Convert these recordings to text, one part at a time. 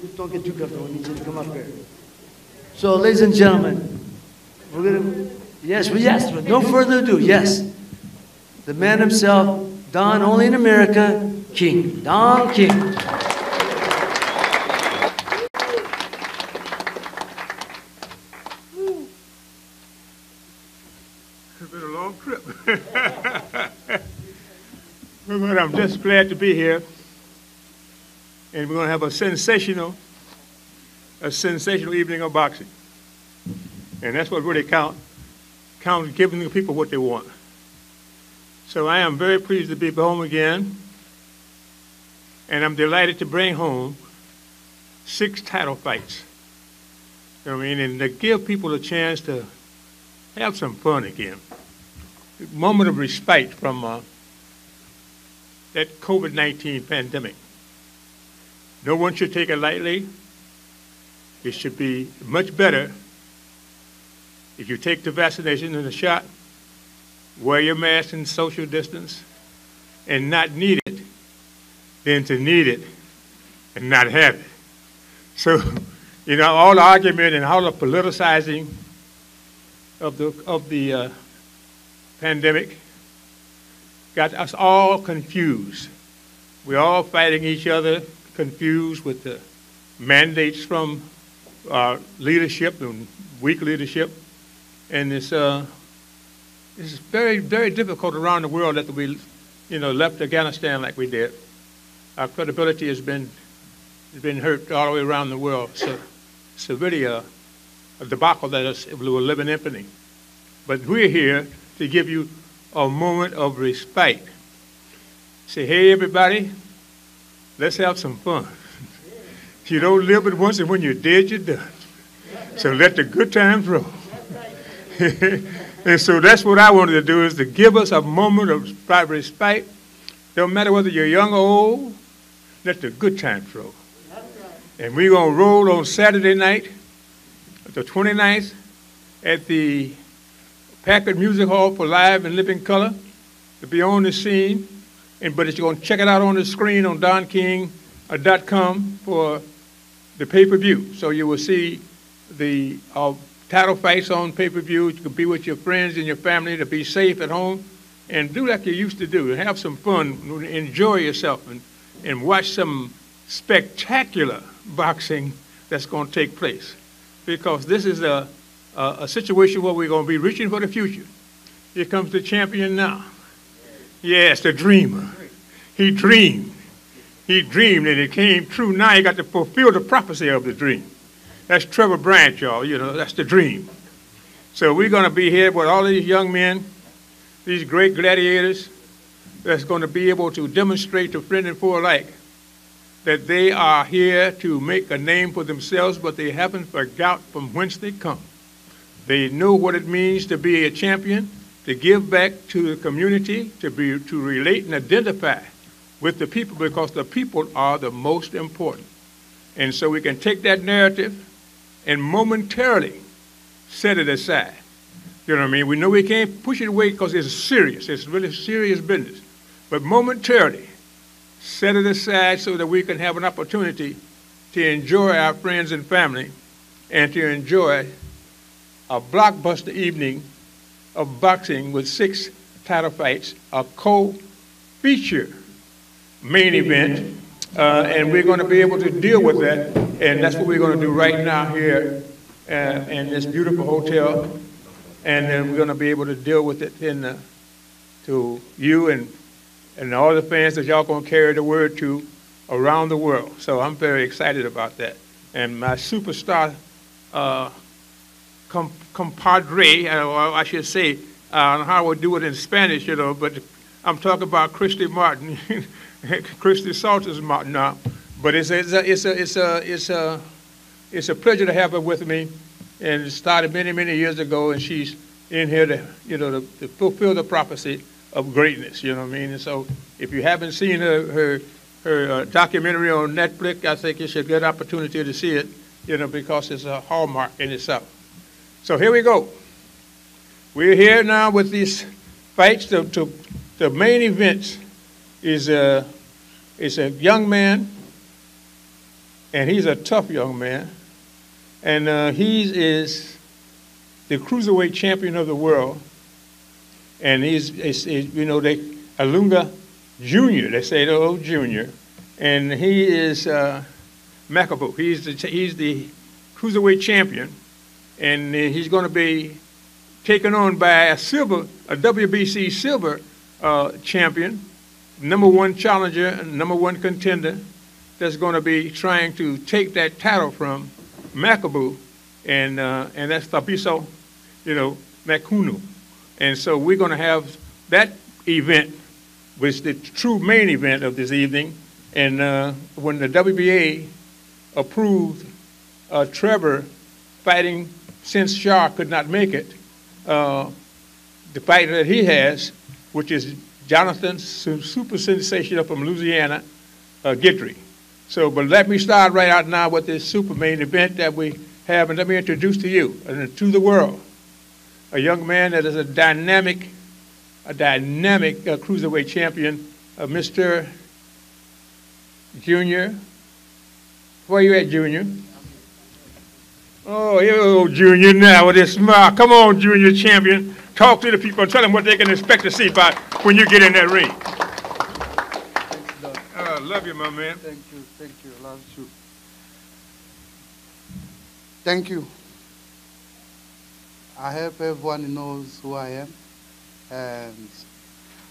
So, ladies and gentlemen, we're gonna, come up here. So ladies and gentlemen. yes, we yes, but no further ado, yes. The man himself, Don Only in America, King. Don King. It's been a long trip. but I'm just glad to be here. And we're going to have a sensational, a sensational evening of boxing. And that's what really counts. Counts giving the people what they want. So I am very pleased to be home again. And I'm delighted to bring home six title fights. You know what I mean? And to give people a chance to have some fun again. A moment of respite from uh, that COVID 19 pandemic. No one should take it lightly. It should be much better if you take the vaccination and the shot, wear your mask and social distance, and not need it, than to need it and not have it. So, you know, all the argument and all the politicizing of the, of the uh, pandemic got us all confused. We're all fighting each other, confused with the mandates from our leadership and weak leadership. And it's, uh, it's very, very difficult around the world that we, you know, left Afghanistan like we did. Our credibility has been, has been hurt all the way around the world. So it's a really a, a debacle that is, we're living infamy. But we're here to give you a moment of respite. Say, hey, everybody, let's have some fun. you don't live it once, and when you're dead, you're done. So let the good times roll. and so that's what I wanted to do is to give us a moment of respite. Don't matter whether you're young or old, let the good times roll. And we're going to roll on Saturday night, the 29th, at the Packard Music Hall for live and living color to be on the scene. And, but you're going to check it out on the screen on donking.com for the pay-per-view. So you will see the uh, title fights on pay-per-view. You can be with your friends and your family to be safe at home and do like you used to do. Have some fun, enjoy yourself, and, and watch some spectacular boxing that's going to take place. Because this is a uh, a situation where we're going to be reaching for the future. Here comes the champion now. Yes, the dreamer. He dreamed. He dreamed and it came true. Now he got to fulfill the prophecy of the dream. That's Trevor Branch, y'all. You know, that's the dream. So we're going to be here with all these young men, these great gladiators, that's going to be able to demonstrate to friend and foe alike that they are here to make a name for themselves, but they haven't forgot from whence they come. They know what it means to be a champion, to give back to the community, to, be, to relate and identify with the people because the people are the most important. And so we can take that narrative and momentarily set it aside. You know what I mean? We know we can't push it away because it's serious. It's really serious business. But momentarily, set it aside so that we can have an opportunity to enjoy our friends and family and to enjoy a blockbuster evening of boxing with six title fights, a co-feature main event, uh, and we're going to be able to deal with that, and that's what we're going to do right now here uh, in this beautiful hotel, and then we're going to be able to deal with it in the, to you and and all the fans that y'all going to carry the word to around the world. So I'm very excited about that. And my superstar uh, com compadre, uh, or I should say, uh, I how I would do it in Spanish, you know, but I'm talking about Christy Martin, Christy Salters Martin now. But it's a, it's a, it's a, it's a, it's a, it's a pleasure to have her with me. And it started many, many years ago, and she's in here to, you know, to, to fulfill the prophecy of greatness, you know what I mean? And so if you haven't seen her, her, her uh, documentary on Netflix, I think it's a good opportunity to see it, you know, because it's a hallmark in itself. So here we go. We're here now with these fights. The, to, the main event is a, is a young man and he's a tough young man. And uh, he is the cruiserweight champion of the world. And he's, he's, he's you know, they, Ilunga Jr., they say the old junior. And he is uh, Makabu. He's the, he's the cruiserweight champion. And he's going to be taken on by a silver, a WBC silver uh, champion, number one challenger, number one contender that's going to be trying to take that title from Makabu, and uh, and that's Thabiso, you know, Mchunu. And so we're going to have that event, which is the true main event of this evening. And uh, when the WBA approved uh, Trevor fighting since Charr could not make it, uh, the fighter that he has, which is Jonathan, super sensation up from Louisiana, uh. So, but let me start right out now with this super main event that we have, and let me introduce to you and to the world a young man that is a dynamic, a dynamic uh, cruiserweight champion, uh, Mr. Junior. Where you at, Junior? Oh, yo, Junior, now with this smile. Come on, Junior champion. Talk to the people and tell them what they can expect to see by when you get in that ring. I uh, love you, my man. Thank you, thank you, I love you. Thank you. I hope everyone knows who I am. And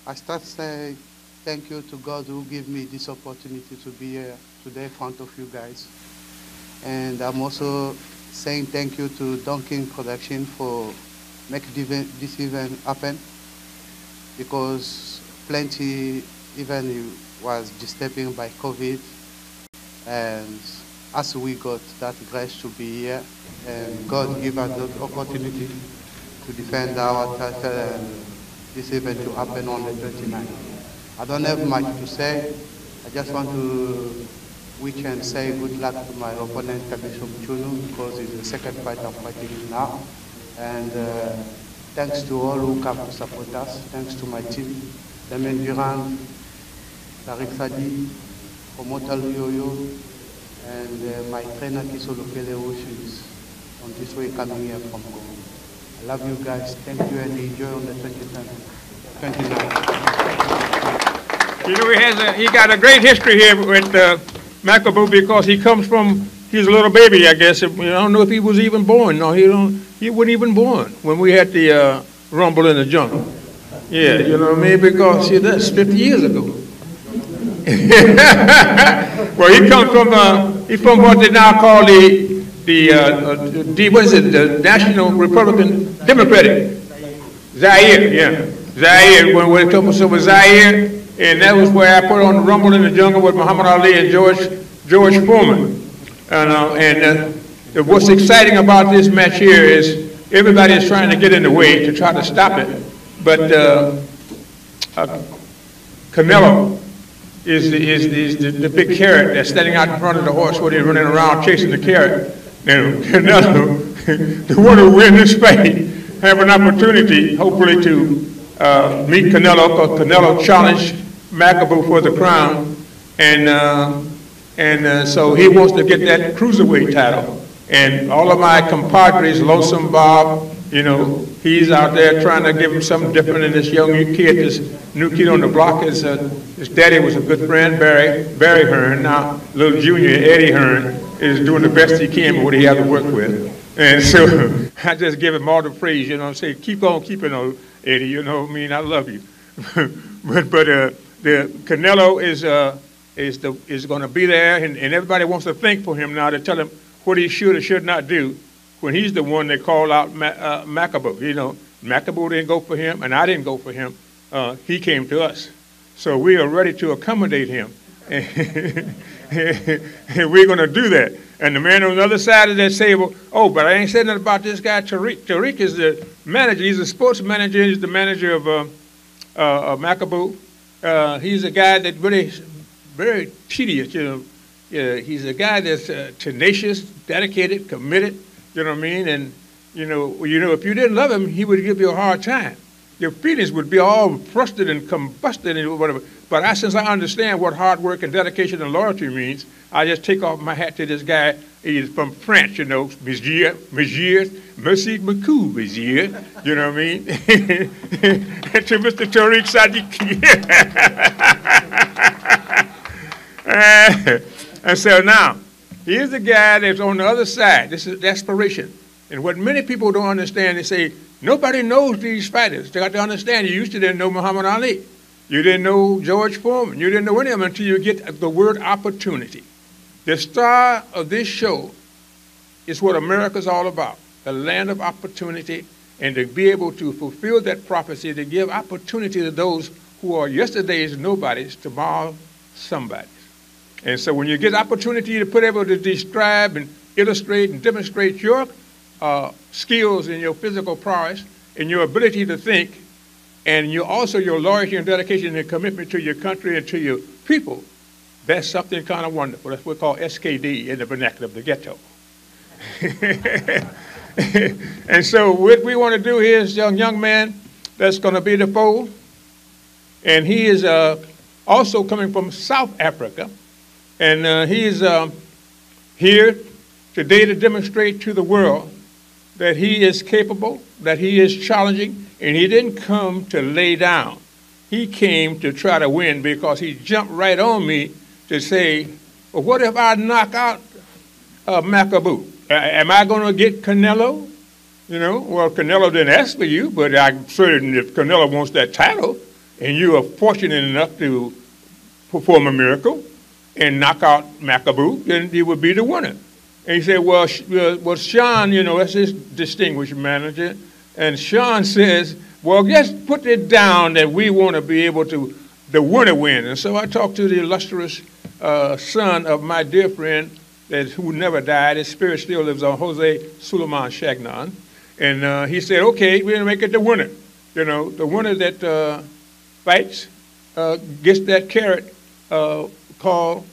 I start saying thank you to God who gave me this opportunity to be here today in front of you guys. And I'm also saying thank you to Don King Production for making this event happen because plenty even was disturbing by COVID and as we got that grace to be here and God gave us the opportunity to defend our title and this event to happen on the 29th. I don't have much to say. I just want to wish and say good luck to my opponent, Thabiso Mchunu, because it's the second fight I'm fighting now. And uh, thanks to all who come to support us. Thanks to my team, Damien Durand, Tariq Sadi, promoter Yoyo, and uh, my trainer Kisolo Kele, which on this way coming here from Congo. I love you guys. Thank you and enjoy on the 29th. You know, he has a, he got a great history here with uh, Makabu because he comes from He's a little baby, I guess. I don't know if he was even born. No, he don't. He wasn't even born when we had the uh, rumble in the jungle. Yeah, you know what I mean? Because see, that's 50 years ago. well, he comes from uh, he's from what they now call the the, uh, uh, the what is it? The National Republican Democratic Zaire. Yeah, Zaire. When we took us over Zaire, and that was where I put on the Rumble in the Jungle with Muhammad Ali and George George Foreman. And, uh, and uh, what's exciting about this match here is everybody is trying to get in the way to try to stop it. But uh, uh, Canelo is, the, is, the, is the, the, big carrot that's standing out in front of the horse where they're running around chasing the carrot. And Canelo, the one who win this fight, have an opportunity, hopefully, to uh, meet Canelo, because Canelo challenged Makabu for the crown. And uh, and uh, so he wants to get that cruiserweight title. And all of my compadres, Lonesome Bob, you know, he's out there trying to give him something different. And this young kid, this new kid on the block, is uh, his daddy was a good friend, Barry Barry Hearn. Now, little junior Eddie Hearn is doing the best he can with what he has to work with. And so I just give him all the praise, you know I'm saying? Keep on keeping on, Eddie, you know what I mean? I love you. but but uh, the Canelo is. Uh, is, the, is going to be there, and, and everybody wants to think for him now to tell him what he should or should not do when he's the one that called out Ma- uh, Makabu. You know, Makabu didn't go for him, and I didn't go for him. Uh, he came to us. So we are ready to accommodate him. and we're going to do that. And the man on the other side of that table, oh, but I ain't said nothing about this guy, Tariq. Tariq is the manager. He's a sports manager. He's the manager of, uh, uh, of Makabu. Uh, he's a guy that really very tedious. You know, yeah, he's a guy that's uh, tenacious, dedicated, committed. You know what I mean? And you know, you know, if you didn't love him, he would give you a hard time. your feelings would be all frustrated and combusted and whatever. But I, since I understand what hard work and dedication and loyalty means, I just take off my hat to this guy. He's from France, you know, Monsieur, Monsieur, Merci beaucoup, Monsieur, you know what I mean? to Mr. Tariq Sadiq. and so now, here's the guy that's on the other side. This is desperation. And what many people don't understand, they say, nobody knows these fighters. They got to understand, you used to didn't know Muhammad Ali. You didn't know George Foreman. You didn't know any of them until you get the word opportunity. The star of this show is what America's all about, the land of opportunity, and to be able to fulfill that prophecy, to give opportunity to those who are yesterday's nobodies, tomorrow somebodies. And so when you get opportunity to put able to describe and illustrate and demonstrate your uh, skills and your physical prowess and your ability to think, and you also your loyalty and dedication and commitment to your country and to your people, that's something kind of wonderful. That's what we call SKD in the vernacular of the ghetto. and so what we want to do here is young young man that's going to be the fold, and he is uh, also coming from South Africa, and uh, he is uh, here today to demonstrate to the world that he is capable, that he is challenging, and he didn't come to lay down. He came to try to win because he jumped right on me to say, well, what if I knock out uh, Makabu? am I going to get Canelo? You know, well, Canelo didn't ask for you, but I'm certain if Canelo wants that title and you are fortunate enough to perform a miracle and knock out Makabu, then you would be the winner. And he said, well, well, Sean, you know, that's his distinguished manager. And Sean says, well, just put it down that we want to be able to, the winner win. And so I talked to the illustrious uh, son of my dear friend that, who never died. His spirit still lives on, Jose Sulaiman Chagnon. And uh, he said, okay, we're going to make it the winner. You know, the winner that uh, fights uh, gets that carrot uh, called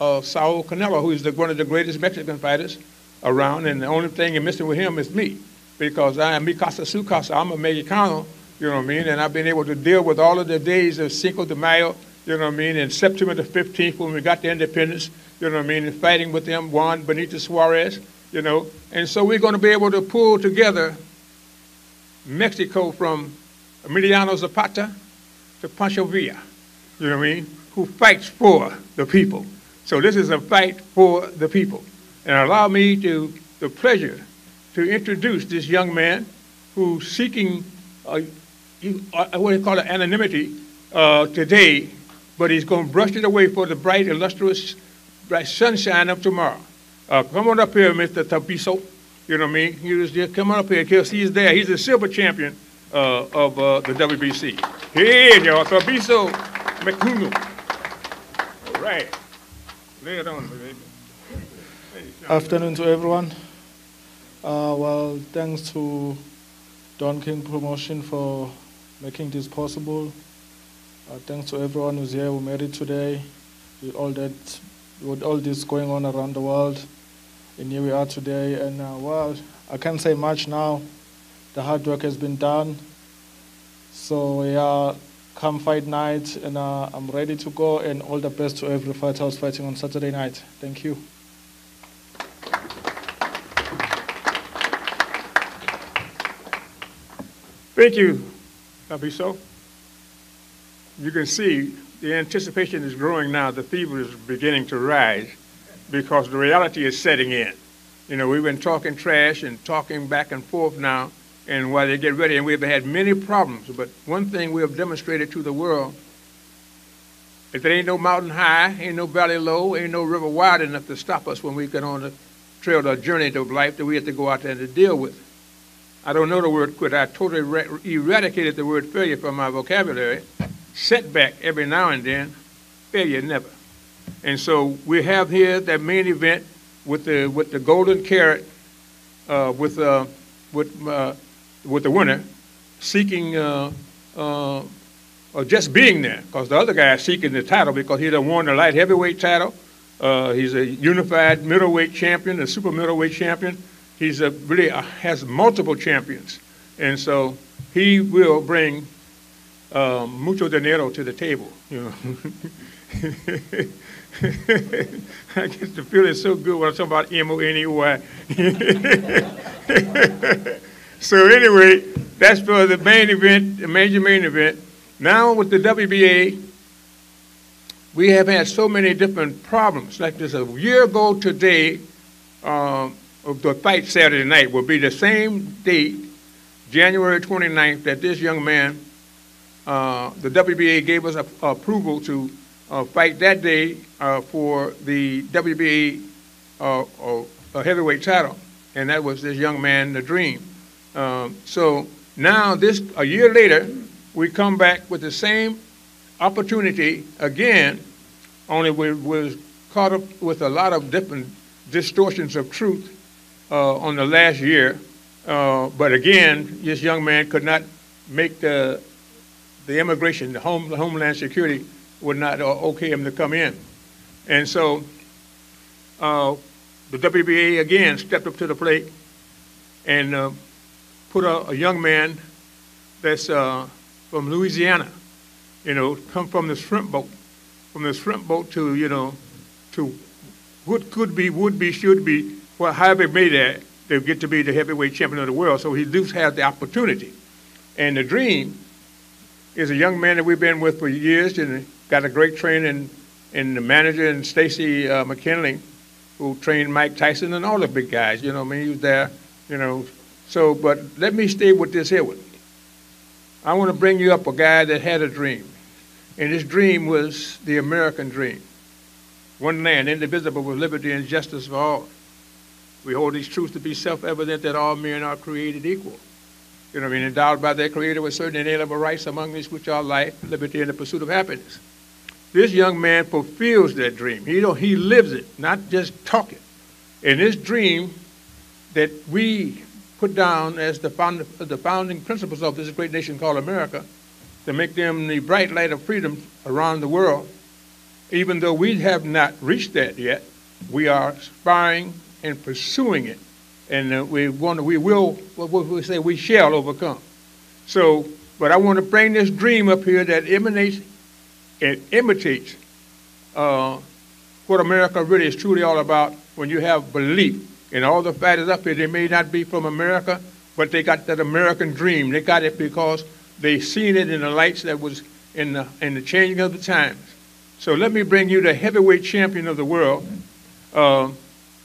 uh, Saul Canelo, who is the, one of the greatest Mexican fighters around, and the only thing missing with him is me, because I am mi casa su casa, I'm a Mexicano, you know what I mean, and I've been able to deal with all of the days of Cinco de Mayo, you know what I mean, and September the 15th when we got the independence, you know what I mean, and fighting with them, Juan Benito Juarez, you know, and so we're going to be able to pull together Mexico from Emiliano Zapata to Pancho Villa, you know what I mean, who fights for the people. So this is a fight for the people. And allow me to the pleasure to introduce this young man who's seeking uh, uh, what they call it anonymity uh, today, but he's going to brush it away for the bright, illustrious, bright sunshine of tomorrow. Uh, come on up here, Mr. Thabiso. You know what I mean? You just, just come on up here because he's there. He's the silver champion uh, of uh, the WBC. Here, y'all, Thabiso Mchunu. All right. Lay it on, baby. Afternoon to everyone. Uh, well, thanks to Don King Promotion for making this possible. Uh, thanks to everyone who's here who made it today. With all that, with all this going on around the world, and here we are today. And uh, well, I can't say much now. The hard work has been done. So yeah, come fight night, and uh, I'm ready to go. And all the best to every fighter who's fighting on Saturday night. Thank you. Thank you, Thabiso. You can see the anticipation is growing now. The fever is beginning to rise because the reality is setting in. You know, we've been talking trash and talking back and forth now and while they get ready. And we've had many problems, but one thing we have demonstrated to the world is there ain't no mountain high, ain't no valley low, ain't no river wide enough to stop us when we get on the trail, the journey of life that we have to go out there and to deal with. I don't know the word quit. I totally eradicated the word failure from my vocabulary. Setback every now and then, failure never. And so we have here that main event with the with the golden carrot, uh, with uh, with uh, with the winner seeking uh, uh, or just being there, because the other guy is seeking the title because he done won the light heavyweight title. Uh, he's a unified middleweight champion, a super middleweight champion. He's a, really has multiple champions, and so he will bring um, mucho dinero to the table. You know, I get the feeling so good when I talk about M O N E Y. So anyway, that's for the main event, the major main event. Now with the WBA, we have had so many different problems. Like this, a year ago today, um, of the fight Saturday night will be the same date, January 29th, that this young man, uh, the WBA gave us a, approval to uh, fight that day uh, for the WBA uh, uh, heavyweight title, and that was this young man, the Dream. Um, so now, this a year later, we come back with the same opportunity again, only we was caught up with a lot of different distortions of truth on the last year. But again, this young man could not make the the immigration, the home, the Homeland Security would not uh, okay him to come in, and so uh, the WBA again stepped up to the plate and uh, put a, a young man that's uh, from Louisiana, you know, come from the shrimp boat, from the shrimp boat to, you know, to what could be, would be, should be, well, however it made that, they get to be the heavyweight champion of the world. So he does have the opportunity. And the dream is a young man that we've been with for years and got a great training in the manager and Stacey uh, McKinley, who trained Mike Tyson and all the big guys. You know, I mean, he was there, you know, so, but let me stay with this here one. I want to bring you up a guy that had a dream. And his dream was the American dream. One land, indivisible, with liberty and justice for all. We hold these truths to be self-evident that all men are created equal. You know mean? Endowed by their Creator with certain inalienable rights, among these which are life, liberty, and the pursuit of happiness. This young man fulfills that dream. He, don't, he lives it, not just talk it. And this dream that we put down as the, found, the founding principles of this great nation called America to make them the bright light of freedom around the world. Even though we have not reached that yet, we are aspiring and pursuing it. And uh, we want we will, what we say, we shall overcome. So, but I want to bring this dream up here that emanates and imitates uh, what America really is truly all about when you have belief and all the fighters up here, they may not be from America, but they got that American dream. They got it because they seen it in the lights that was in the, in the changing of the times. So let me bring you the heavyweight champion of the world, uh,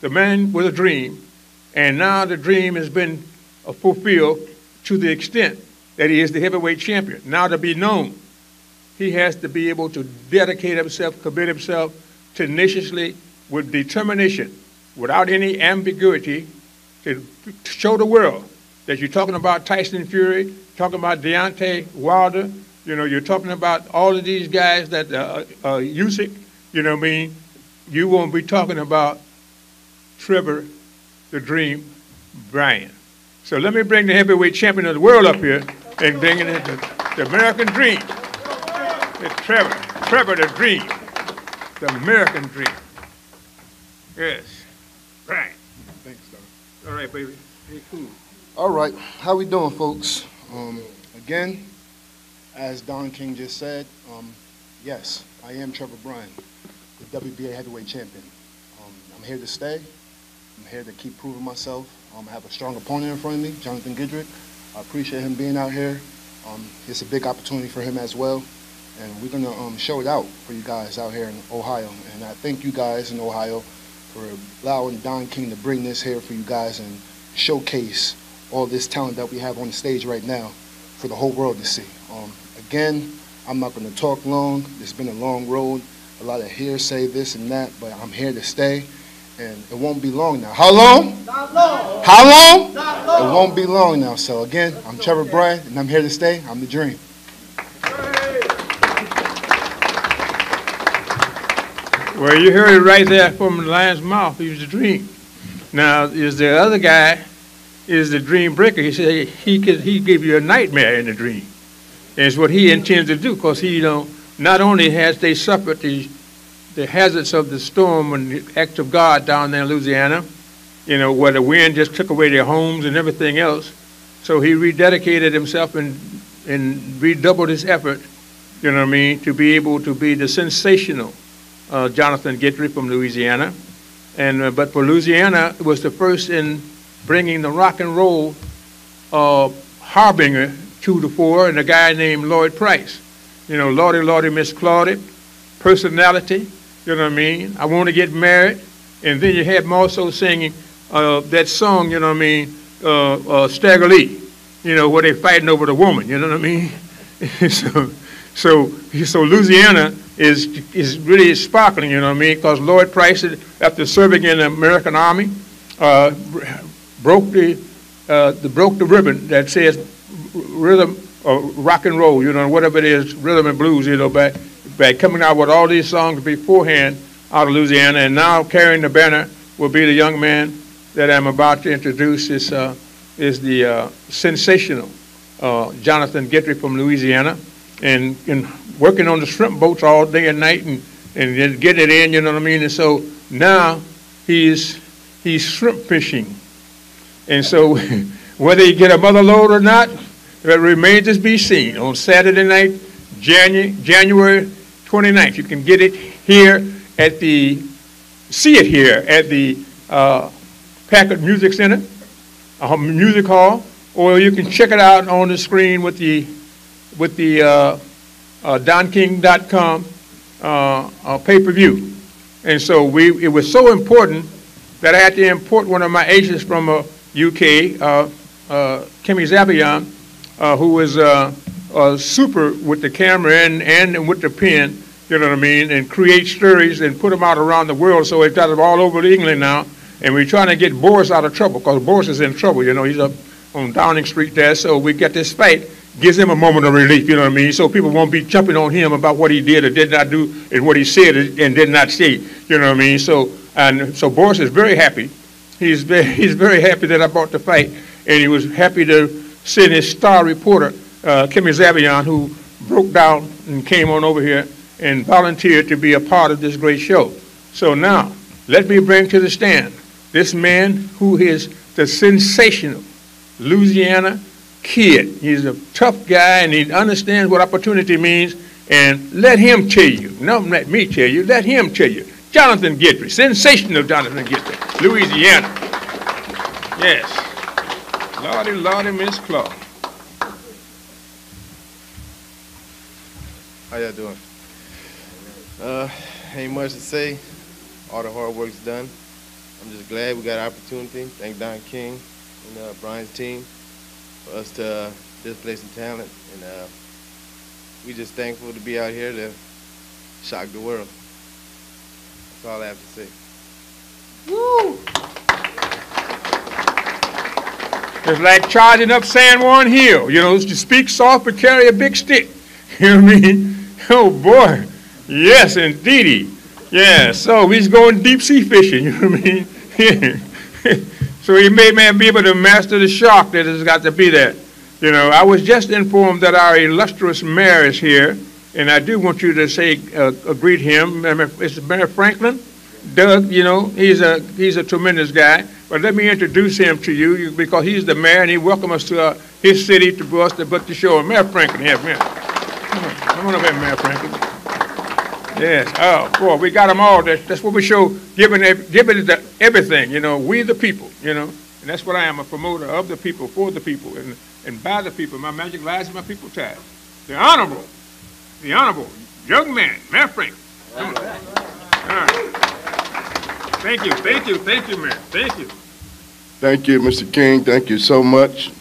the man with a dream, and now the dream has been uh, fulfilled to the extent that he is the heavyweight champion. Now to be known, he has to be able to dedicate himself, commit himself tenaciously with determination without any ambiguity to show the world that you're talking about Tyson Fury, talking about Deontay Wilder, you know, you're talking about all of these guys that, uh, uh, Usyk, you know what I mean? You won't be talking about Trevor, the Dream, Bryan. So let me bring the heavyweight champion of the world up here and bring in the, the American Dream. It's Trevor, Trevor the Dream, the American Dream. Yes. Right. Thanks, Don. All right, baby. Hey, cool. All right, how we doing, folks? Um, again, as Don King just said, um, yes, I am Trevor Bryan, the WBA heavyweight champion. Um, I'm here to stay. I'm here to keep proving myself. Um, I have a strong opponent in front of me, Jonathan Guidry. I appreciate him being out here. Um, it's a big opportunity for him as well. And we're going to um, show it out for you guys out here in Ohio. And I thank you guys in Ohio for allowing Don King to bring this here for you guys and showcase all this talent that we have on the stage right now for the whole world to see. Um, again, I'm not going to talk long. It's been a long road, a lot of hearsay, this and that, but I'm here to stay. And it won't be long now. How long? Long. How long? Long. It won't be long now. So again, I'm Trevor Bryan, and I'm here to stay. I'm the dream. Well, you heard it right there from the lion's mouth. He was the dream. Now, is the other guy is the dream breaker. He said he could he give you a nightmare in the dream. And it's what he intends to do because he, know, not only has they suffered the the hazards of the storm and the act of God down there in Louisiana, you know, where the wind just took away their homes and everything else. So he rededicated himself and, and redoubled his effort, you know what I mean, to be able to be the sensational uh, Jonathan Guidry from Louisiana. And, uh, but for Louisiana, it was the first in bringing the rock and roll uh, harbinger to the fore, and a guy named Lloyd Price. You know, Lordy, Lordy, Miss Claudie, personality, you know what I mean? I want to get married. And then you had him also singing uh, that song, you know what I mean, uh, uh, Stagger Lee, you know, where they fighting over the woman, you know what I mean? so, so, so Louisiana is, is really sparkling, you know what I mean? Because Lloyd Price, after serving in the American Army, uh, broke the, uh, the broke the ribbon that says rhythm or rock and roll, you know, whatever it is, rhythm and blues, you know, by, by coming out with all these songs beforehand out of Louisiana, and now carrying the banner will be the young man that I'm about to introduce is, uh, is the uh, sensational uh, Jonathan Guidry from Louisiana, and, and working on the shrimp boats all day and night and, and just getting it in, you know what I mean? And so now he's, he's shrimp fishing. And so whether he get a mother load or not, it remains to be seen. On Saturday night, Janu- January 29th, you can get it here at the, see it here at the uh, Packard Music Center, uh, Music Hall, or you can check it out on the screen with the, with the uh, uh, DonKing.com uh, uh, pay-per-view. And so we, it was so important that I had to import one of my agents from uh, UK, uh, uh, Kimmy Zabian, uh, who was uh, super with the camera and, and with the pen, you know what I mean, and create stories and put them out around the world. So it's got them all over England now. And we're trying to get Boris out of trouble because Boris is in trouble. You know, he's up on Downing Street there. So we get this fight, gives him a moment of relief, you know what I mean? So people won't be jumping on him about what he did or did not do and what he said and did not say, you know what I mean? So, and so Boris is very happy. He's very, he's very happy that I bought the fight. And he was happy to send his star reporter, uh, Kimmy Zabian, who broke down and came on over here and volunteered to be a part of this great show. So now, let me bring to the stand this man who is the sensational Louisiana kid. He's a tough guy and he understands what opportunity means. And let him tell you, not let me tell you, let him tell you. Jonathan Guidry, sensational Jonathan Guidry, Louisiana. Yes. Lordy, Lordy, Miss Claude. How y'all doing? Uh, ain't much to say. All the hard work's done. I'm just glad we got an opportunity. Thank Don King and uh, Brian's team for us to uh, display some talent. And uh, we just thankful to be out here to shock the world. That's all I have to say. Woo! It's like charging up San Juan Hill. You know, to speak soft but carry a big stick. I mean? Oh boy. Yes, indeedy. Yeah, so he's going deep sea fishing, you know what I mean? so he may man be able to master the shark that has got to be there. You know, I was just informed that our illustrious mayor is here, and I do want you to say, uh, uh, greet him. It's Mayor Franklin. Doug, you know, he's a he's a tremendous guy. But let me introduce him to you because he's the mayor and he welcomed us to uh, his city to us to the show. Mayor Franklin, here, Mayor. Come on, up here, Mayor Franklin. Yes. Oh, boy, we got them all. That's, that's what we show, giving, giving the, everything, you know, we the people, you know. And that's what I am, a promoter of the people, for the people, and, and by the people. My magic lies in my people tab. The honorable, the honorable young man, Mayor Franklin. Come on. All right. Thank you, thank you, thank you, Mayor. Thank you. Thank you, Mr. King. Thank you so much.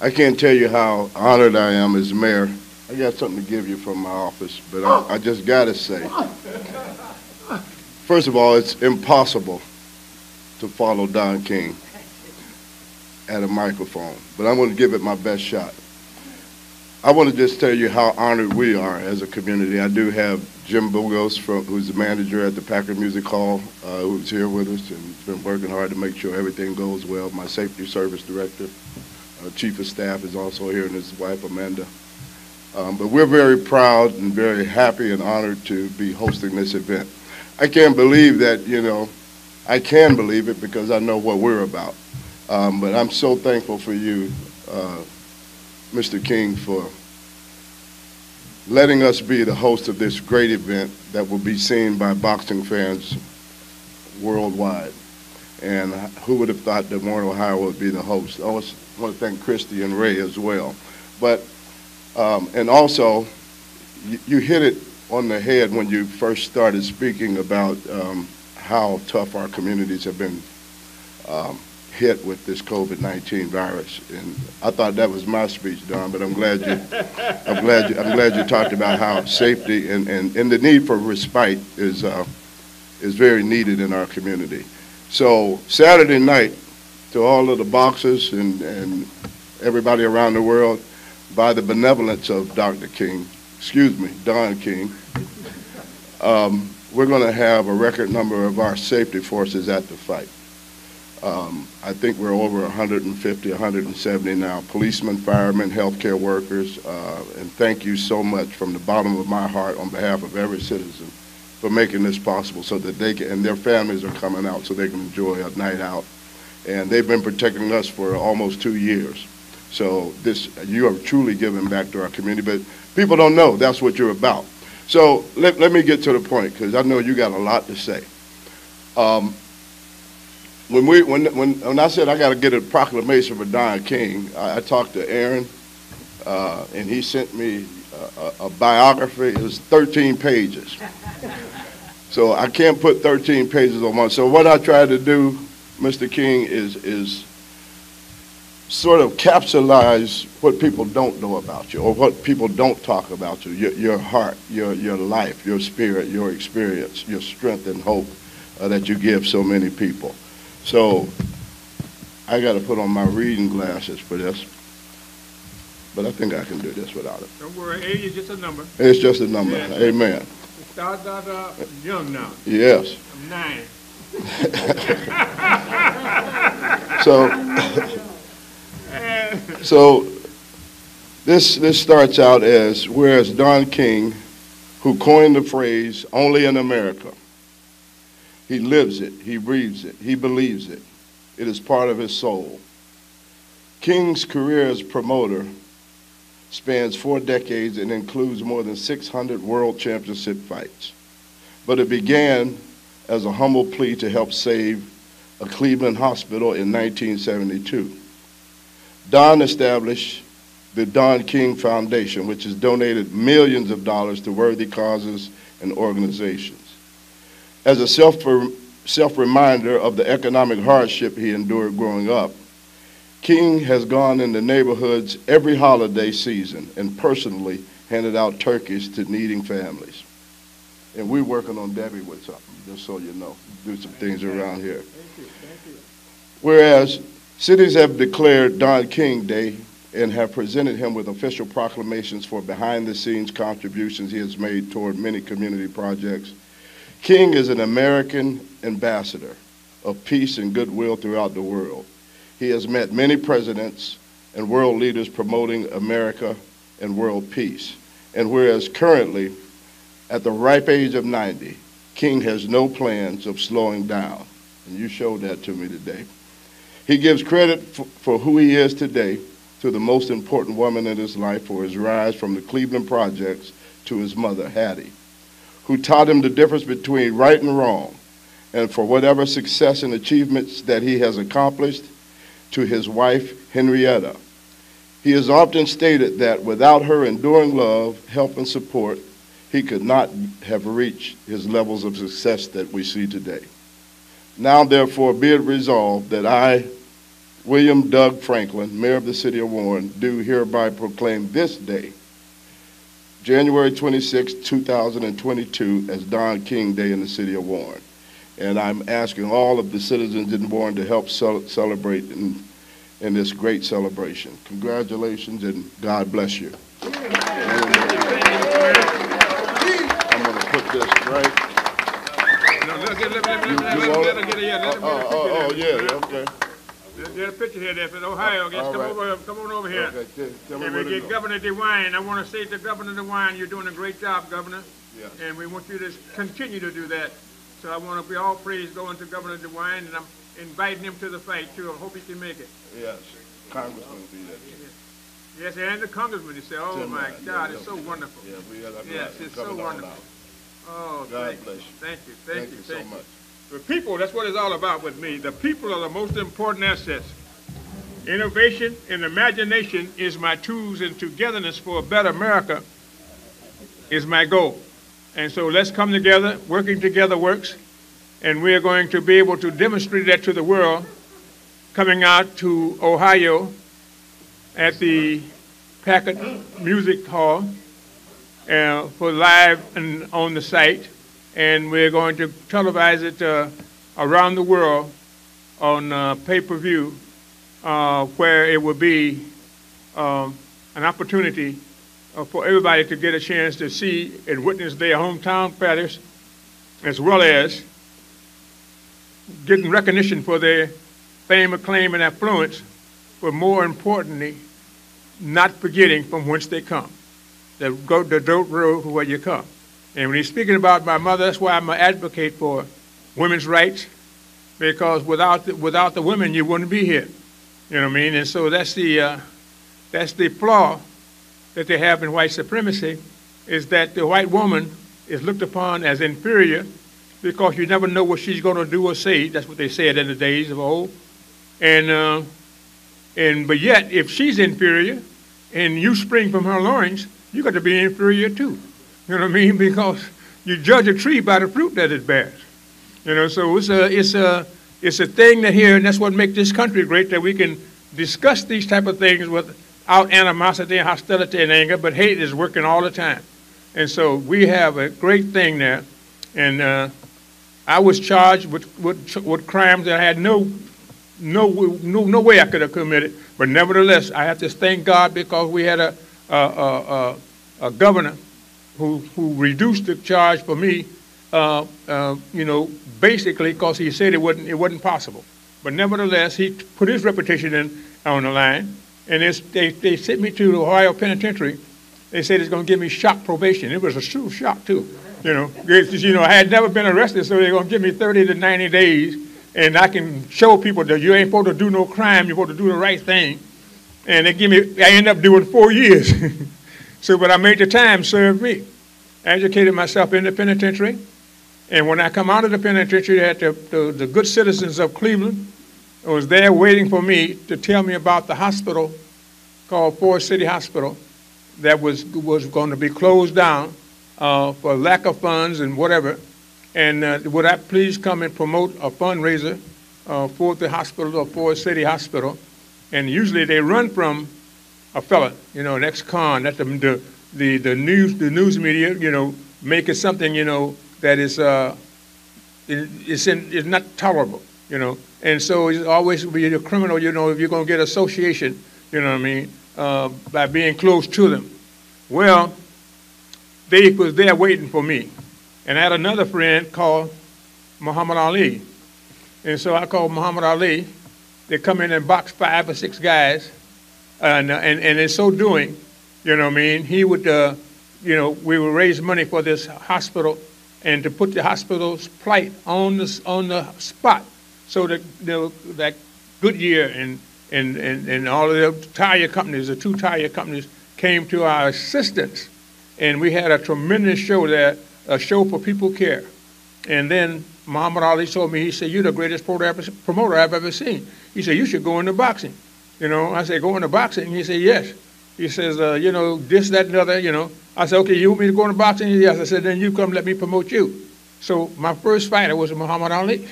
I can't tell you how honored I am as mayor. I got something to give you from my office, but I, I just gotta say, first of all, it's impossible to follow Don King at a microphone, but I'm gonna give it my best shot. I want to just tell you how honored we are as a community. I do have Jim Bugos, from, who's the manager at the Packard Music Hall, uh, who's here with us and has been working hard to make sure everything goes well. My safety service director, uh, chief of staff is also here, and his wife Amanda. Um, but we're very proud and very happy and honored to be hosting this event. I can't believe that, you know, I can believe it because I know what we're about. Um, but I'm so thankful for you, uh, Mr. King for letting us be the host of this great event that will be seen by boxing fans worldwide. And who would have thought that Warren, Ohio would be the host? I also want to thank Christy and Ray as well. But, um, and also, you, you hit it on the head when you first started speaking about um, how tough our communities have been um, hit with this COVID-19 virus. And I thought that was my speech, Don, but I'm glad you, I'm glad you, I'm glad you talked about how safety and, and, and the need for respite is, uh, is very needed in our community. So Saturday night, to all of the boxers and, and everybody around the world, by the benevolence of Dr. King, excuse me, Don King, um, we're going to have a record number of our safety forces at the fight. Um, I think we're over 150, 170 now, policemen, firemen, healthcare workers, uh, and thank you so much from the bottom of my heart on behalf of every citizen for making this possible so that they can, and their families are coming out so they can enjoy a night out. And they've been protecting us for almost two years. So this, you are truly giving back to our community, but people don't know that's what you're about. So let, let me get to the point because I know you got a lot to say. Um, when we when when when I said I got to get a proclamation for Don King, I, I talked to Aaron, uh, and he sent me a, a, a biography. It was 13 pages. so I can't put 13 pages on one. So what I tried to do, Mr. King, is is sort of capsulize what people don't know about you or what people don't talk about you, your, your heart, your, your life, your spirit, your experience, your strength and hope uh, that you give so many people. So I got to put on my reading glasses for this, but I think I can do this without it. Don't worry, age is just a number. It's just a number. Yeah. Amen. It starts out uh, young now. Yes. I'm nine. So, so this this starts out as whereas Don King, who coined the phrase "only in America," he lives it, he breathes it, he believes it. It is part of his soul. King's career as promoter spans four decades and includes more than 600 world championship fights. But it began as a humble plea to help save a Cleveland hospital in 1972. Don established the Don King Foundation, which has donated millions of dollars to worthy causes and organizations. As a self, self reminder of the economic hardship he endured growing up, King has gone into neighborhoods every holiday season and personally handed out turkeys to needing families. And we're working on Debbie with something, just so you know, do some things around here. Thank you, thank you. Whereas cities have declared Don King Day and have presented him with official proclamations for behind-the-scenes contributions he has made toward many community projects. King is an American ambassador of peace and goodwill throughout the world. He has met many presidents and world leaders promoting America and world peace. And whereas currently, at the ripe age of 90, King has no plans of slowing down. And you showed that to me today. He gives credit for, for who he is today to the most important woman in his life for his rise from the Cleveland Projects to his mother, Hattie, who taught him the difference between right and wrong, and for whatever success and achievements that he has accomplished, to his wife, Henrietta. He has often stated that without her enduring love, help, and support, he could not have reached his levels of success that we see today. Now, therefore, be it resolved that I, William Doug Franklin, Mayor of the City of Warren, do hereby proclaim this day, January 26, 2022, as Don King Day in the City of Warren. And I'm asking all of the citizens in Warren to help cel celebrate in, in this great celebration. Congratulations and God bless you. I'm going to put this right. It, yeah, Oh, get a picture there. yeah, okay. There's a picture here there for Ohio, All come right. over, come on over here. Okay, tell- tell me And where we get go. Governor DeWine, I want to say to Governor DeWine, you're doing a great job, Governor. Yes. And we want you to continue to do that. So I want to be all praise going to Governor DeWine, and I'm inviting him to the fight too. I hope he can make it. Yes. Congressman will be there. Yes, and the congressman, he said, oh Tim my uh, God, yeah, it's so yeah. wonderful. Yeah, we got Yes, it's so wonderful. Oh, God thank bless you. thank you, Thank thank you, you so you. much. The people, that's what it's all about with me. The people are the most important assets. Innovation and imagination is my tools, and togetherness for a better America is my goal. And so let's come together. Working together works, and we are going to be able to demonstrate that to the world coming out to Ohio at the Packard Music Hall uh, for live and on the site, and we're going to televise it uh, around the world on uh, pay-per-view, uh, where it will be um, an opportunity uh, for everybody to get a chance to see and witness their hometown fighters, as well as getting recognition for their fame, acclaim, and affluence, but more importantly, not forgetting from whence they come. The, the dirt road where you come. And when he's speaking about my mother, that's why I'm an advocate for women's rights, because without the, without the women, you wouldn't be here. You know what I mean? And so that's the, uh, that's the flaw that they have in white supremacy, is that the white woman is looked upon as inferior because you never know what she's going to do or say. That's what they said in the days of old. And, uh, and but yet, if she's inferior and you spring from her loins, you got to be inferior too. You know what I mean? Because you judge a tree by the fruit that it bears. You know, so it's a it's a it's a thing that here, and that's what makes this country great that we can discuss these type of things without animosity and hostility and anger, but hate is working all the time. And so we have a great thing there, and uh, I was charged with, with with crimes that I had no no no no way I could have committed. But nevertheless, I have to thank God because we had a a, a, a, a governor who who reduced the charge for me. Uh, uh, you know, basically because he said it wasn't it wasn't possible. But nevertheless, he put his reputation in on the line, and they they sent me to the Ohio Penitentiary. They said it's going to give me shock probation. It was a true shock too. You know, you know, I had never been arrested, so they're going to give me 30 to 90 days, and I can show people that you ain't supposed to do no crime. You're supposed to do the right thing. And they give me, I end up doing four years. so, but I made the time serve me. Educated myself in the penitentiary. And when I come out of the penitentiary, the, the, the good citizens of Cleveland was there waiting for me to tell me about the hospital called Forest City Hospital that was, was going to be closed down uh, for lack of funds and whatever. And uh, would I please come and promote a fundraiser uh, for the hospital, or Forest City Hospital? And usually they run from a fella, you know, an ex-con. That's the, the, the, the news, the news media, you know, make it something, you know, that is, uh, it, it's, in, it's not tolerable, you know. And so it's always be a criminal, you know, if you're going to get association, you know what I mean, uh, by being close to them. Well, they was there waiting for me. And I had another friend called Muhammad Ali. And so I called Muhammad Ali. They come in and box five or six guys. And, and, and in so doing, you know what I mean, he would, uh, you know, we would raise money for this hospital and to put the hospital's plight on the, on the spot so that, you know, that Goodyear and, and, and, and all of the tire companies, the two tire companies, came to our assistance. And we had a tremendous show there, a show for people care. And then Muhammad Ali told me, he said, you're the greatest promoter I've ever seen. He said, you should go into boxing. You know, I said, go into boxing? And he said, yes. He says, uh, you know, this, that, and the other, you know. I said, okay, you want me to go into boxing? He said, Yes. I said, then you come let me promote you. So my first fighter was Muhammad Ali.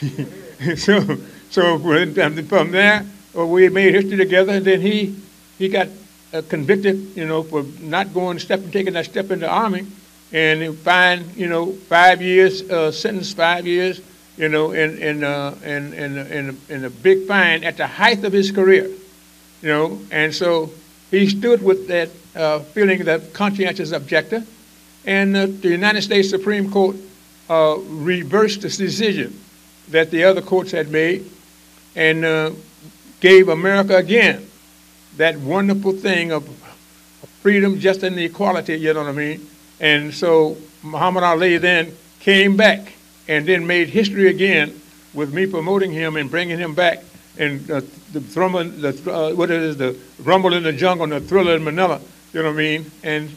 so so from there, uh, we made history together, and then he, he got uh, convicted, you know, for not going, step, and taking that step in the army, and fined, you know, five years, uh, sentenced five years, you know, in, in, uh, in, in, in, in a big fine at the height of his career, you know, and so he stood with that uh, feeling that conscientious objector, and uh, the United States Supreme Court uh, reversed this decision that the other courts had made and uh, gave America again that wonderful thing of freedom, justice, and equality, you know what I mean? And so Muhammad Ali then came back and then made history again with me promoting him and bringing him back and uh, the thrumble, the uh, what is, the rumble in the jungle, and the thriller in Manila. You know what I mean? And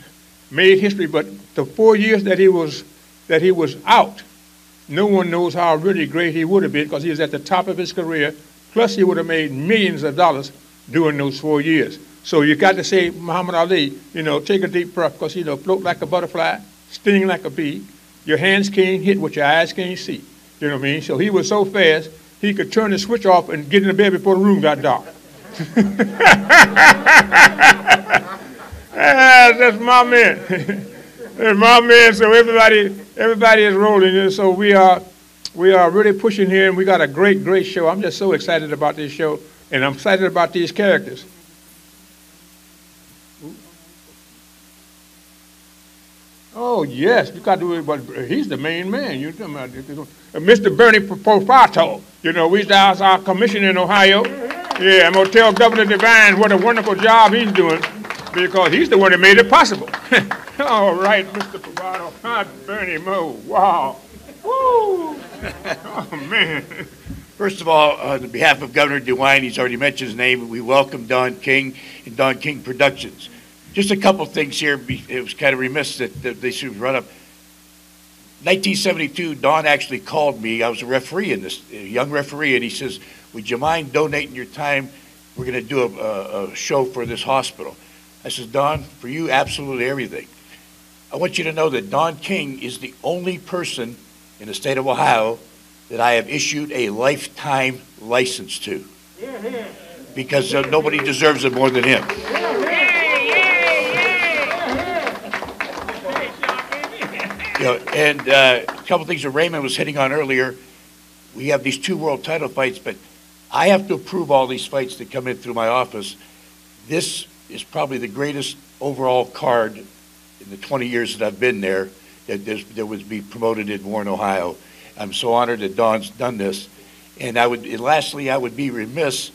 made history. But the four years that he was that he was out, no one knows how really great he would have been because he was at the top of his career. Plus, he would have made millions of dollars during those four years. So you got to say, Muhammad Ali, you know, take a deep breath because, you know, float like a butterfly, sting like a bee. Your hands can't hit what your eyes can't see. You know what I mean? So he was so fast, he could turn the switch off and get in the bed before the room got dark. Ah, that's my man. that's my man. So everybody, everybody is rolling, and so we are, we are really pushing here, and we got a great, great show. I'm just so excited about this show, and I'm excited about these characters. Oh yes, you got to do it, but he's the main man. You talking about Mr. Bernie Profato. You know, he's our, our commissioner in Ohio. Yeah, I'm gonna tell Governor DeWine what a wonderful job he's doing because he's the one that made it possible. All right, Mr. Profato. Hi, Bernie Mo. Wow. Woo. oh man. First of all, on behalf of Governor DeWine, he's already mentioned his name, we welcome Don King and Don King Productions. Just a couple things here. It was kind of remiss that, that they should run up. 1972, Don actually called me. I was a referee in this, a young referee, and he says, "Would you mind donating your time? We're going to do a, a, a show for this hospital." I said, "Don, for you, absolutely everything." I want you to know that Don King is the only person in the state of Ohio that I have issued a lifetime license to. Because uh, nobody deserves it more than him. Know, and uh, a couple things that Raymond was hitting on earlier. We have these two world title fights, but I have to approve all these fights that come in through my office. This is probably the greatest overall card in the 20 years that I've been there that, that would be promoted in Warren, Ohio. I'm so honored that Don's done this. And I would, and lastly, I would be remiss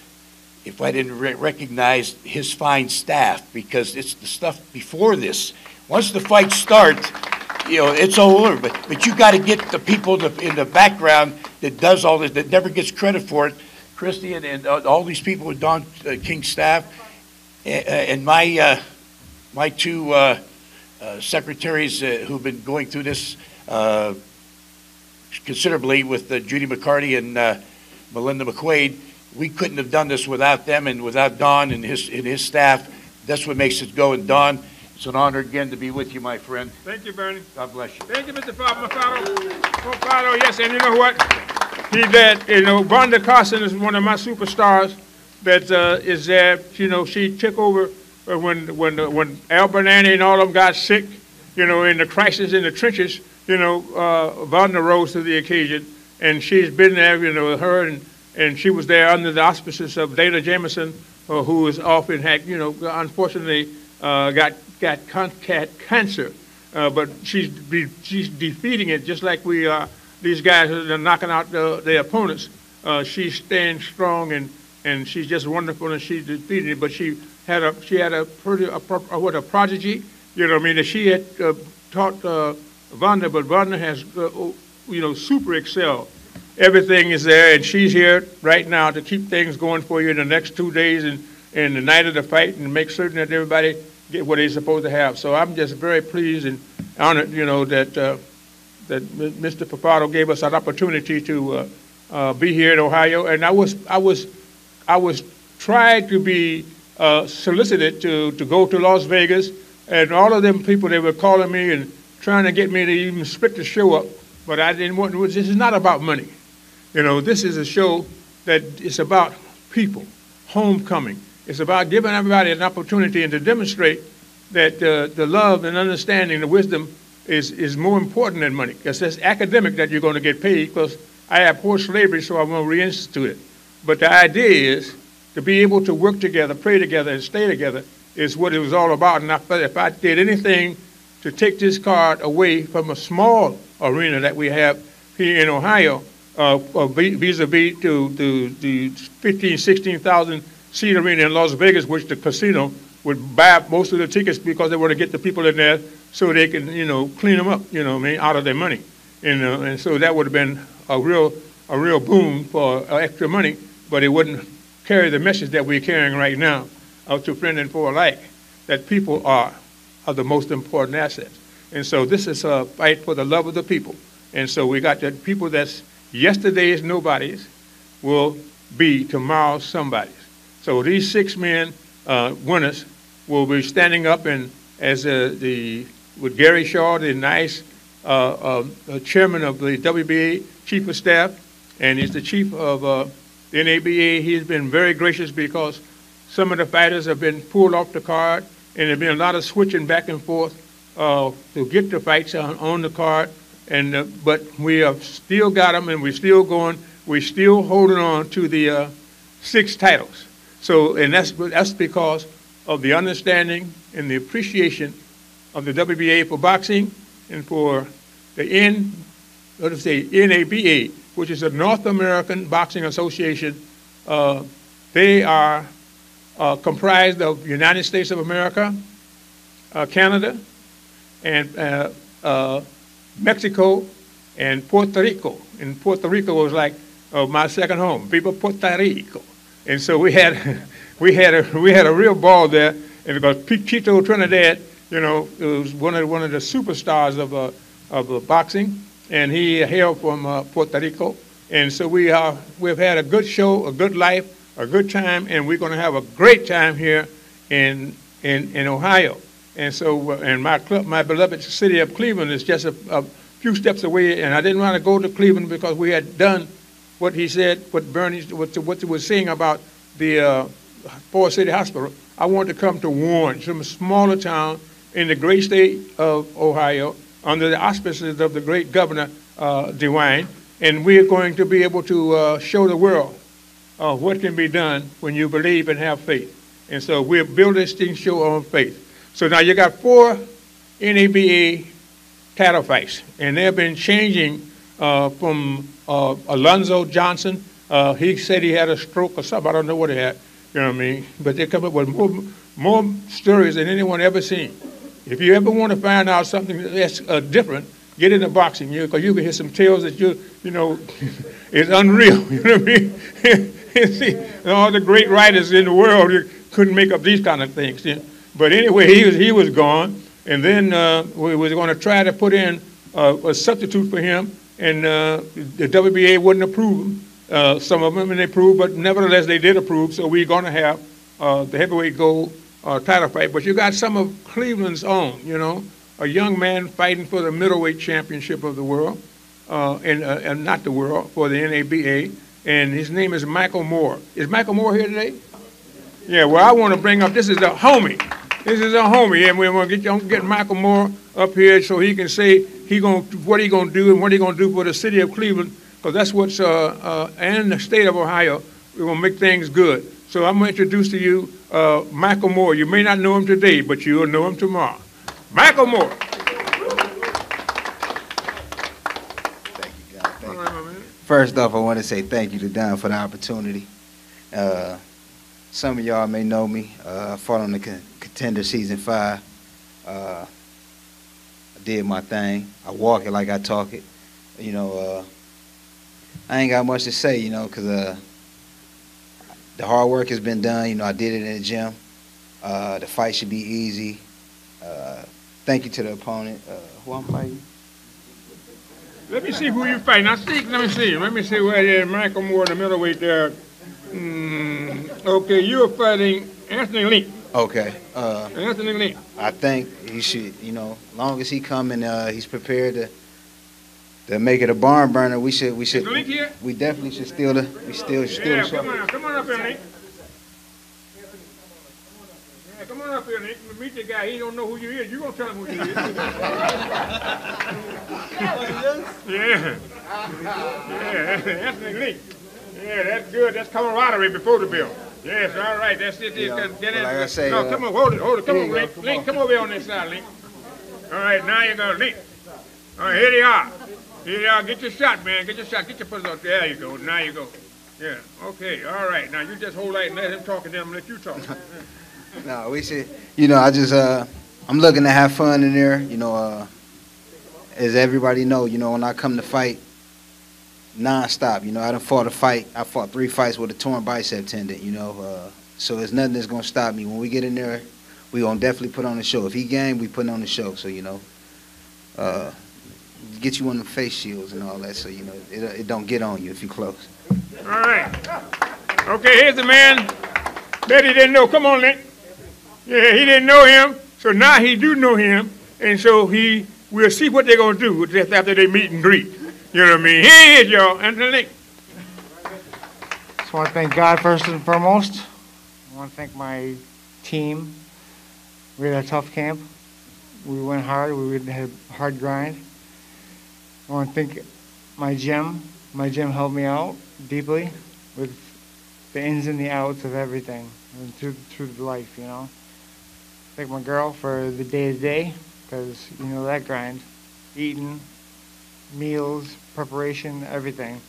if I didn't re recognize his fine staff because it's the stuff before this. Once the fights start, you know, it's all over. But, but you got to get the people in the, in the background that does all this, that never gets credit for it. Christy and, and uh, all these people with Don uh, King staff, and, and my uh, my two uh, uh, secretaries who've been going through this considerably with Judy McCarty and Melinda McQuaid. We couldn't have done this without them and without Don and his and his staff. That's what makes it go. And Don, it's an honor again to be with you, my friend. Thank you, Bernie. God bless you. Thank you, Mr. Mafato. Mafato, yes, and you know what? He that, you know, Vonda Carson is one of my superstars that uh, is there. You know, she took over uh, when when uh, when Al Bernanke and all of them got sick, you know, in the crisis in the trenches, you know, uh, Vonda rose to the occasion, and she's been there, you know, her and, and she was there under the auspices of Dana Jameson, uh, who was often had, you know, unfortunately uh, got got con- cancer, uh, but she's she's defeating it just like we are. These guys are knocking out the, their opponents. Uh, she's staying strong and, and she's just wonderful and she's defeating it. But she had a she had a pretty a, a, what a prodigy. You know, what I mean, that she had uh, taught uh, Vonda, but Vonda has uh, you know super excelled. Everything is there, and she's here right now to keep things going for you in the next two days and, and the night of the fight, and make certain that everybody get what they're supposed to have. So I'm just very pleased and honored, you know, that uh, that Mr. Profato gave us an opportunity to uh, uh, be here in Ohio. And I was I was I was trying to be uh, solicited to to go to Las Vegas, and all of them people they were calling me and trying to get me to even split the show up. But I didn't want. This is not about money, you know. This is a show that is about people, homecoming it's about giving everybody an opportunity and to demonstrate that uh, the love and understanding, the wisdom is, is more important than money. Because it's academic that you're going to get paid because I abhor slavery, so I want to reinstitute it. But the idea is to be able to work together, pray together, and stay together is what it was all about. And I felt if I did anything to take this card away from a small arena that we have here in Ohio, uh, vis-a-vis to, to the 15, 16,000 seat arena in Las Vegas, which the casino would buy most of the tickets because they want to get the people in there so they can, you know, clean them up, you know, I mean, out of their money. And, uh, and so that would have been a real, a real boom for uh, extra money. but it wouldn't carry the message that we're carrying right now out to friend and foe alike, that people are, are the most important assets. And so this is a fight for the love of the people. And so we got the people that's yesterday's nobodies will be tomorrow's somebodies. So these six men, uh, winners, will be standing up and as uh, the with Gary Shaw, the nice uh, uh, chairman of the WBA chief of staff, and he's the chief of uh, the NABA. He's been very gracious because some of the fighters have been pulled off the card, and there's been a lot of switching back and forth uh, to get the fights on, on the card. And but we have still got them, and we're still going. We're still holding on to the six titles. So, and that's that's because of the understanding and the appreciation of the WBA for boxing and for the N, let us say NABA, which is the North American Boxing Association. Uh, they are uh, comprised of United States of America, uh, Canada, and uh, uh, Mexico, and Puerto Rico. And Puerto Rico was like uh, my second home. People Puerto Rico, and so we had we had a we had a real ball there. And because Tito Trinidad you know, was one of one of the superstars of uh, of uh, boxing, and he hailed from uh, Puerto Rico. And so we are we've had a good show, a good life, a good time, and we're going to have a great time here in in in Ohio. And so, uh, and my club, my beloved city of Cleveland is just a, a few steps away. And I didn't want to go to Cleveland because we had done what he said, what Bernie, what, what he was saying about the uh, Forest City Hospital. I wanted to come to Warren, some smaller town in the great state of Ohio under the auspices of the great governor, uh, DeWine, and we're going to be able to uh, show the world uh, what can be done when you believe and have faith. And so we're building this thing show on faith. So now you got four NABA cattle fights, and they've been changing from uh, Alonzo Johnson. Uh, he said he had a stroke or something. I don't know what he had. You know what I mean? But they come up with more, more stories than anyone ever seen. If you ever want to find out something that's uh, different, get into boxing, you because you can hear some tales that you you know it's unreal. You know what I mean? See, all the great writers in the world couldn't make up these kind of things. But anyway, he was he was gone, and then uh, we was going to try to put in uh, a substitute for him, and uh, the WBA wouldn't approve uh, some of them, and they approved, but nevertheless they did approve. So we're going to have uh, the heavyweight gold uh, title fight, but you got some of Cleveland's own, you know, a young man fighting for the middleweight championship of the world, uh, and, uh, and not the world, for the NABA, and his name is Michael Moore. Is Michael Moore here today? Yeah, well, I want to bring up, this is a homie. This is a homie, and we're going to get, get Michael Moore up here so he can say he gonna, what he going to do and what he going to do for the city of Cleveland, because that's what's, uh, uh, and the state of Ohio, we're going to make things good. So I'm going to introduce to you uh, Michael Moore. You may not know him today, but you'll know him tomorrow. Michael Moore. Thank you, God. Thank you. First off, I want to say thank you to Don for the opportunity. Uh, some of y'all may know me. Uh, I fought on the Contender Season 5. Uh, did my thing. I walk it like I talk it. You know, uh, I ain't got much to say, you know, because uh, the hard work has been done. You know, I did it in the gym. Uh, the fight should be easy. Uh, thank you to the opponent. Uh, who I'm fighting? Let me see who you're fighting. Now, see, let me see. Let me see where there's Michael Moore the middleweight there. Mm, okay, you're fighting Anthony Link. Okay. Uh, Anthony Link. I think he should, you know, long as he come and uh, he's prepared to to make it a barn burner, we should we should we definitely should steal the we still steal yeah, the show. Come on, come on up here, Link. Yeah, come on up here, Link. Meet the guy. He don't know who you is. You gonna tell him who you is? yeah. Yeah, Anthony Link. Yeah, that's good. That's camaraderie before the bill. Yes, all right. That's it. Yeah, Get like I say, no, uh, come on, hold it, hold it. Come on, Link. come Link, on. come over here on this side, Link. All right, now you go, Link. All right, here they are. Here they are. Get your shot, man. Get your shot. Get your pussy out there. You go. Now you go. Yeah. Okay. All right. Now you just hold that and let him talk, and then I'm gonna let you talk. No, we should. You know, I just uh, I'm looking to have fun in there. You know, uh, as everybody know, you know, when I come to fight, nonstop. You know, I done fought a fight. I fought three fights with a torn bicep tendon. You know, uh, so there's nothing that's gonna stop me. When we get in there, we gonna definitely put on the show. If he game, we put on the show. So you know, uh, get you on the face shields and all that. So you know, it, it don't get on you if you close. All right. Okay, here's the man that he didn't know. Come on, Link. Yeah, he didn't know him, so now he do know him, and so he we'll see what they're gonna do after they meet and greet. You know what I mean? Here he is, y'all, Anthony Link. Just want to thank God first and foremost. I want to thank my team. We had a tough camp. We went hard. We had a hard grind. I want to thank my gym. My gym helped me out deeply with the ins and the outs of everything and through through life, you know. Thank my girl for the day to day, because you know that grind, eating, meals, preparation, everything.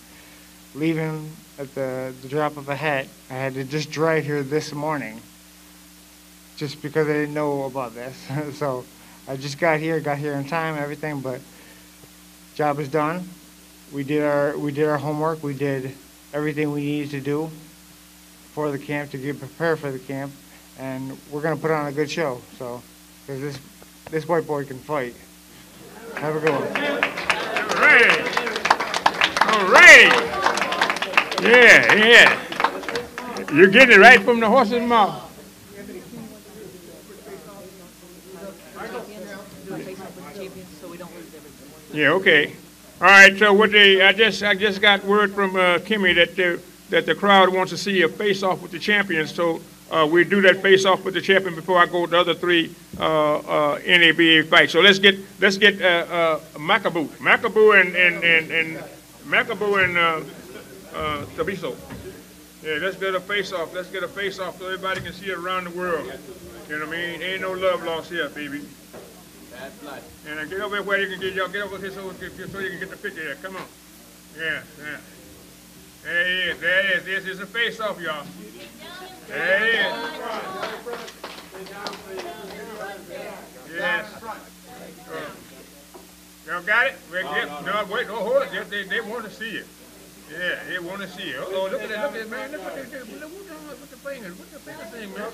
Leaving at the, the drop of a hat, I had to just drive here this morning, just because I didn't know about this. so I just got here, got here in time, everything, but job is done. We did our we did our homework. We did everything we needed to do for the camp to get prepared for the camp, and we're gonna put on a good show. So, because this this white boy can fight. Have a good one. Right. All right. Yeah, yeah. You're getting it right from the horse's mouth. Yeah, okay. All right, so what they, I just, I just got word from uh, Kimmy that the, that the crowd wants to see a face-off with the champions, so uh, we do that face-off with the champion before I go to the other three uh, uh, NABA fights. So let's get, let's get uh, uh, Makabu, Makabu and, and, and, and Makabu and uh, uh, Thabiso. Yeah, let's get a face-off. Let's get a face-off so everybody can see it around the world. You know what I mean? Ain't no love lost here, baby. And uh, get over here where you can get y'all get over here so, so you can get the picture there. Come on. Yeah, yeah. There he is. There he is. This is a face off, y'all. There he is. Yes. Y'all got it? Wait, no, no, wait, no, hold it. They, they, want to see it. Yeah, they want to see it. Oh, look at that, look at it, man. Look at that. Look at the fingers. What's the finger thing, man?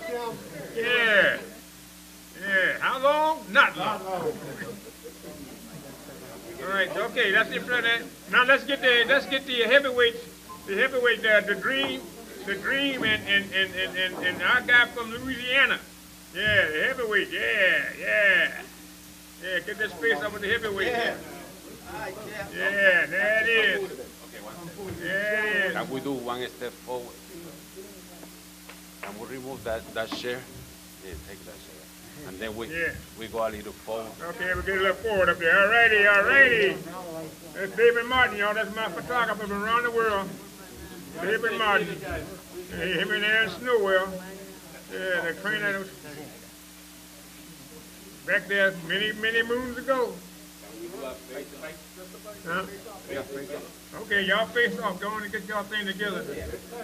Yeah. Yeah, how long? Not long. All right, okay, that's it for that. Now let's get the let's get the heavyweights, the heavyweight, uh, the dream, the dream, and and, and, and, and and our guy from Louisiana. Yeah, the heavyweight. Yeah, yeah, yeah. Get this face up with the heavyweight. Yeah, yeah there it is. There it is. Can we do one step forward? Can we remove that, that chair? Yeah, take that chair. And then we, Yeah. we go a little forward. Okay, we get a little forward up there. All righty, all righty. That's David Martin, y'all. That's my photographer from around the world. David Martin. Hey, him and Aaron Snowell. Yeah, the crane that was back there many, many moons ago. Huh? Okay, y'all face off. Go on and get y'all thing together.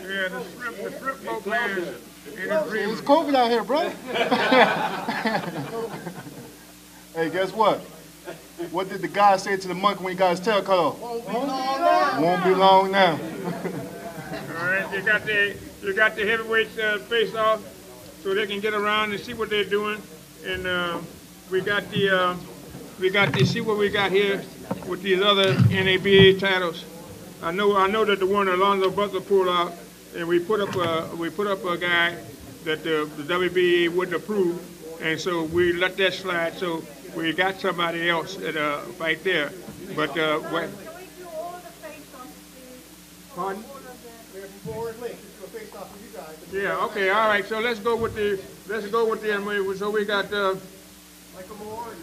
Yeah, the shrimp, the shrimp boat man and the dreamer. It's COVID out here, bro. hey, guess what? What did the guy say to the monkey when he got his tail cut off? Won't be long now. Won't be long now. All right, you got the you got the heavyweights uh, face off, so they can get around and see what they're doing, and uh, we got the uh, we got the see what we got here with these other NABA titles. I know I know that the one Alonzo Butler pulled out, and we put up a we put up a guy that the, the WBA wouldn't approve, and so we let that slide. So we got somebody else at uh, fight there, but uh, what? Pardon? Yeah, okay, all right, so let's go with the, let's go with the, so we got, uh,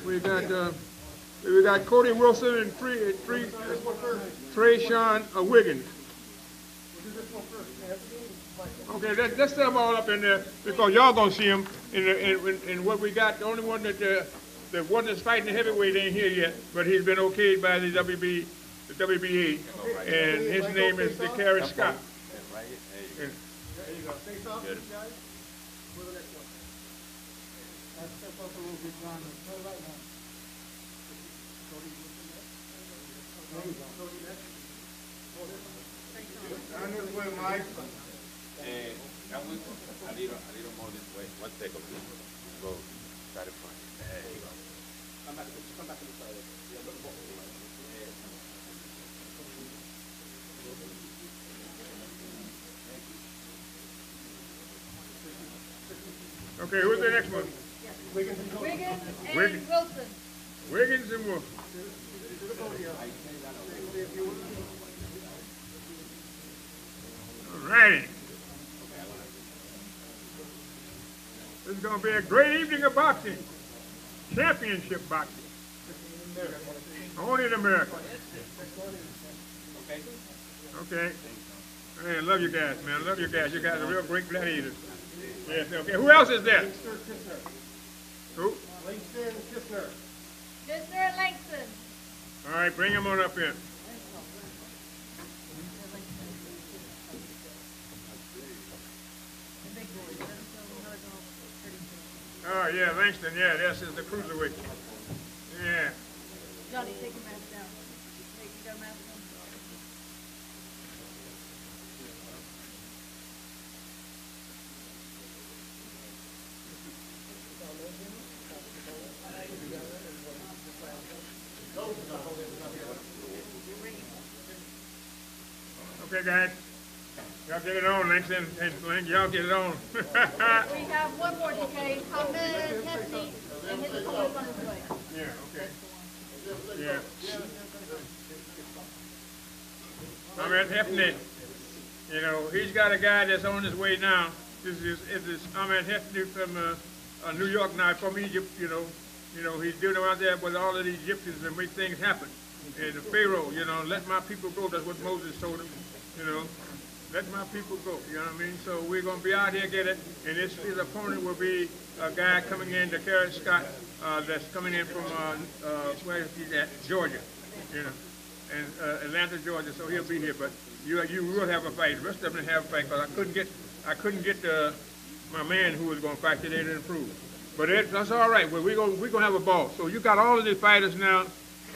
we got, uh, we got Cody Wilson and three, three, Trey Sean uh, Wiggins. Okay, let's, let's set them all up in there, because y'all gonna see them in, the- in, in, in what we got, the only one that, uh, the one that's fighting the heavyweight ain't here yet, but he's been okayed by the WB, the WBA, and his name is DeCarry Scott. And- Down this way, Mike. Eh, can we, a little, a little more this way, one second, please. Go, start it. There you go. Come back, come back to the side. Okay, who's the next one? Wiggins and Wiggins. Wilson. Wiggins and Wolf. All righty. This is gonna be a great evening of boxing. Championship boxing. Only in America. Okay. Okay. I love you guys, man. I love you guys. You guys are real great gladiators. Yes, okay. Who else is there? Who? Kistner and Langston. All right, bring him on up here. Oh, yeah, Langston, yeah, this is the cruiserweight. Yeah. Johnny, take your mask down. Take your mask down. Okay, guys. Y'all get it on, Langston and Lang, y'all get it on. We have one more DK, Ahmed Hefney, and his opponent's on his way. Yeah, okay. Yeah. Ahmed Hefney, you know, he's got a guy that's on his way now. This is, this is Ahmed Hefney from, uh, uh, New York now, from Egypt, you know. You know, he's doing out there with all of the Egyptians and make things happen. And the Pharaoh, you know, let my people go, that's what Moses told him, you know. Let my people go, you know what I mean? So we're gonna be out here get it, and his, his opponent will be a guy coming in, DeCarry Scott, uh, that's coming in from, uh, uh, where is he at? Georgia, you know, and, uh, Atlanta, Georgia, so he'll be here, but you, you will have a fight. The rest of them have a fight, because I couldn't get, I couldn't get, uh, my man who was gonna fight today to improve. But it, that's all right, we're gonna, we're gonna have a ball. So you got all of these fighters now,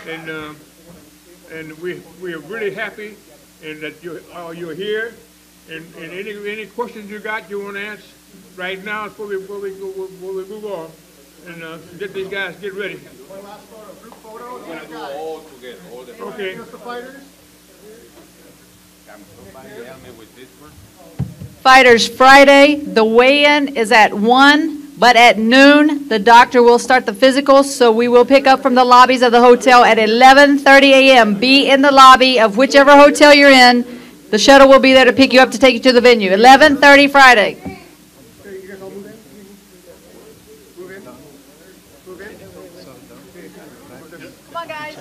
and, um, and we, we are really happy and that you, uh, you're here. And, and any, any questions you got you want to ask right now before we, before we, go, before we move on and uh, get these guys get ready. We're gonna do all together, all the. Okay. Just the fighters? Can somebody help me with this one? Fighters Friday, the weigh-in is at one, but at noon, the doctor will start the physicals, so we will pick up from the lobbies of the hotel at 11:30 a.m. Be in the lobby of whichever hotel you're in. The shuttle will be there to pick you up to take you to the venue. 11:30 Friday. Come on, guys.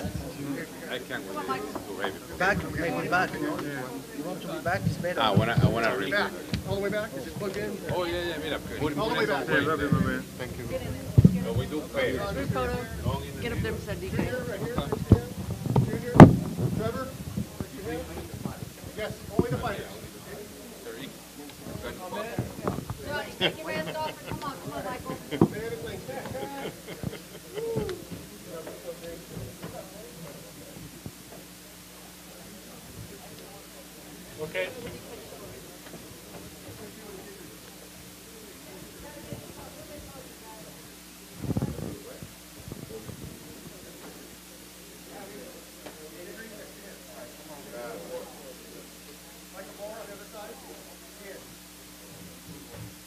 I can't wait to Raven. Back, make me back. You want to ah, be back? It's better. I wanna, I wanna read. Back, all the way back, is it plugged in? Oh, yeah, yeah, mira. put- All the way back. it on love you, my man. Thank you. So we do pairs. Group photo. Get up there beside DK. Junior, Trevor? Yes, only the fighters. Johnny, take your mask off and come on, come on, Michael. Okay.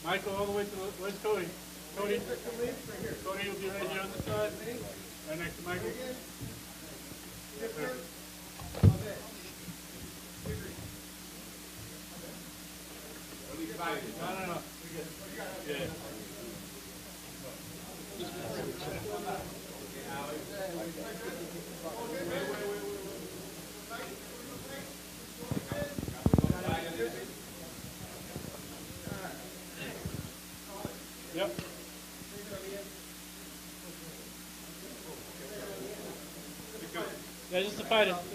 Michael, all the way to, the- where's Cody? Cody? Cody will be right here on the side, right next to Michael. No, no, no. Yeah. Yep. Yeah,